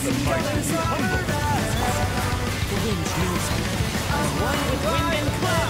The might be humble. The wind knows me. As one with wind and cloud.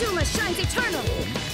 Inazuma shines eternal!